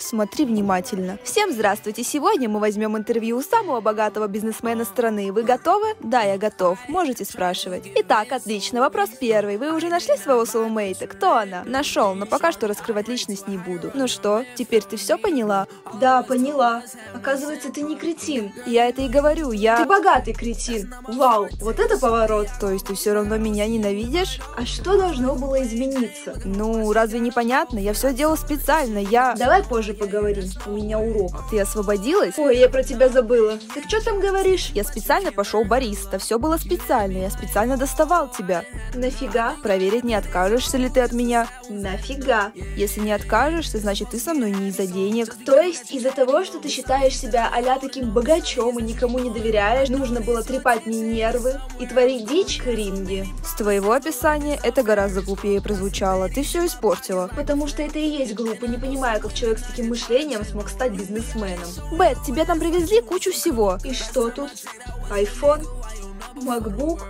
Смотри внимательно. Всем здравствуйте! Сегодня мы возьмем интервью у самого богатого бизнесмена страны. Вы готовы? Да, я готов. Можете спрашивать. Итак, отлично. Вопрос первый. Вы уже нашли своего соулмейта? Кто она? Нашел, но пока что раскрывать личность не буду. Ну что, теперь ты все поняла? Да, поняла. Оказывается, ты не кретин. Я это и говорю, я... Ты богатый кретин. Вау, вот это поворот. То есть ты все равно меня ненавидишь? А что должно было измениться? Ну, разве непонятно? Я все делал специально, я... Давай позже поговорим. У меня урок. Ты освободилась? Ой, я про тебя забыла. Так что там говоришь? Я специально пошел бариста, все было специально, я специально доставал тебя. Нафига? Проверить, не откажешься ли ты от меня. Нафига? Если не откажешься, значит ты со мной не из-за денег. То есть из-за того, что ты считаешь себя а таким богачом и никому не доверяешь, нужно было трепать мне нервы и творить дичь в ринге? С твоего описания это гораздо глупее прозвучало. Ты все испортила. Потому что это и есть глупо. Не понимаю, как человек с таким мышлением смог стать бизнесменом. Бет, тебе там привезли кучу всего. И что тут? Айфон? Макбук?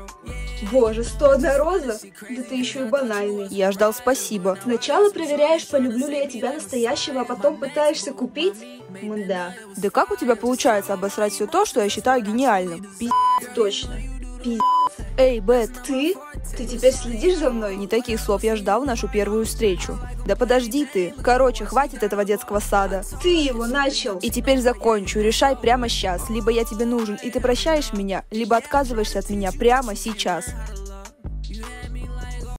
Боже, 101 роза? Да ты еще и банальный. Я ждал спасибо. Сначала проверяешь, полюблю ли я тебя настоящего, а потом пытаешься купить? Мда. Да как у тебя получается обосрать все то, что я считаю гениальным? Пиздец, точно. Пиздец. Эй, Бет. Ты? Ты теперь следишь за мной? Не таких слов я ждал нашу первую встречу. Да подожди ты. Короче, хватит этого детского сада. Ты его начал. И теперь закончу. Решай прямо сейчас. Либо я тебе нужен, и ты прощаешь меня, либо отказываешься от меня прямо сейчас.